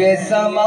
ये समा